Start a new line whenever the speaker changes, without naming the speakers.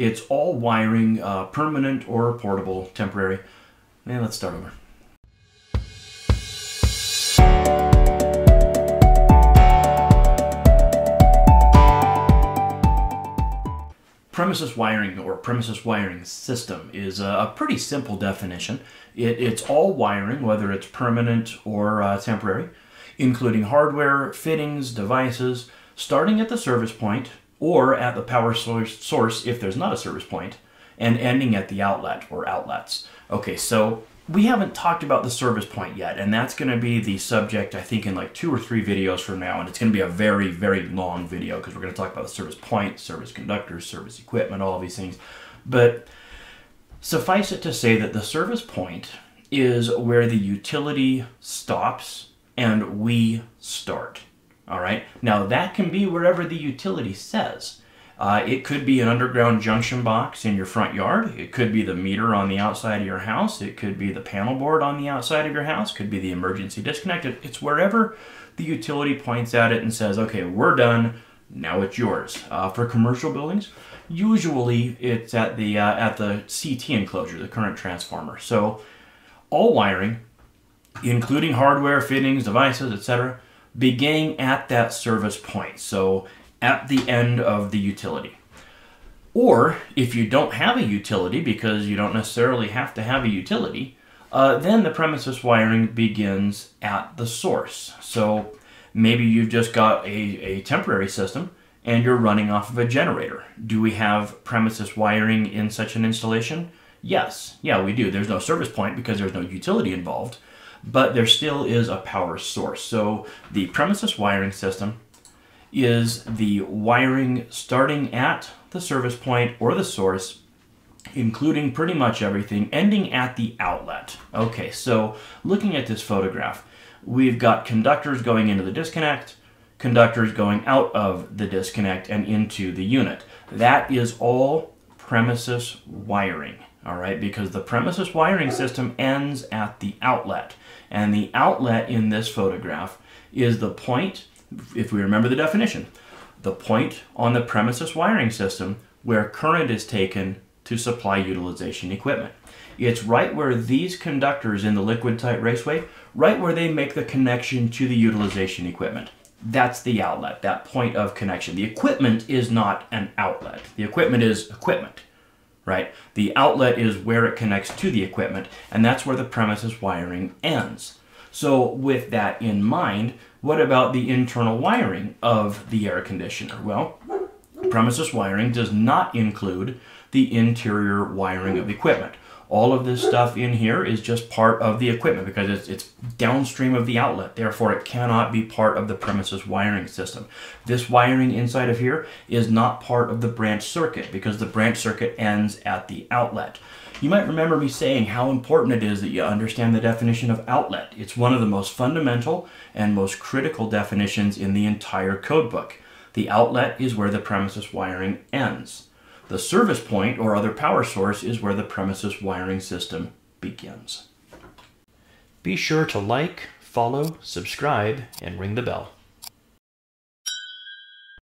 It's all wiring, uh, permanent or portable, temporary. And let's start over. Premises wiring or premises wiring system is a pretty simple definition. It, it's all wiring, whether it's permanent or uh, temporary, including hardware, fittings, devices, starting at the service point or at the power source, source if there's not a service point, and ending at the outlet or outlets. Okay, so we haven't talked about the service point yet, and that's going to be the subject, I think, in like two or three videos from now. And it's going to be a very, very long video because we're going to talk about the service point, service conductors, service equipment, all of these things. But suffice it to say that the service point is where the utility stops and we start. All right. Now that can be wherever the utility says. Uh, it could be an underground junction box in your front yard. It could be the meter on the outside of your house. It could be the panel board on the outside of your house. It could be the emergency disconnect. It's wherever the utility points at it and says, okay, we're done. Now it's yours. Uh, for commercial buildings, usually it's at the uh, at the CT enclosure, the current transformer. So all wiring, including hardware, fittings, devices, etc., beginning at that service point. So at the end of the utility. Or if you don't have a utility, because you don't necessarily have to have a utility, uh, then the premises wiring begins at the source. So maybe you've just got a, a temporary system and you're running off of a generator. Do we have premises wiring in such an installation? Yes, yeah, we do. There's no service point because there's no utility involved, but there still is a power source. So the premises wiring system is the wiring starting at the service point or the source, including pretty much everything, ending at the outlet. Okay, so looking at this photograph, we've got conductors going into the disconnect, conductors going out of the disconnect and into the unit. That is all premises wiring, all right, because the premises wiring system ends at the outlet. And the outlet in this photograph is the point if we remember the definition, the point on the premises wiring system where current is taken to supply utilization equipment. It's right where these conductors in the liquid tight raceway, right where they make the connection to the utilization equipment. That's the outlet, that point of connection. The equipment is not an outlet. The equipment is equipment, right? The outlet is where it connects to the equipment, and that's where the premises wiring ends. So with that in mind, what about the internal wiring of the air conditioner? Well, premises wiring does not include the interior wiring of equipment. All of this stuff in here is just part of the equipment because it's, it's downstream of the outlet. Therefore, it cannot be part of the premises wiring system. This wiring inside of here is not part of the branch circuit because the branch circuit ends at the outlet. You might remember me saying how important it is that you understand the definition of outlet. It's one of the most fundamental and most critical definitions in the entire codebook. The outlet is where the premises wiring ends. The service point or other power source is where the premises wiring system begins. Be sure to like, follow, subscribe, and ring the bell.